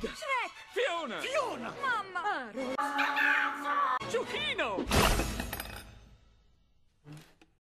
Sid! Shrek! Fiona! Fiona! Mamma! Aro! Giochino!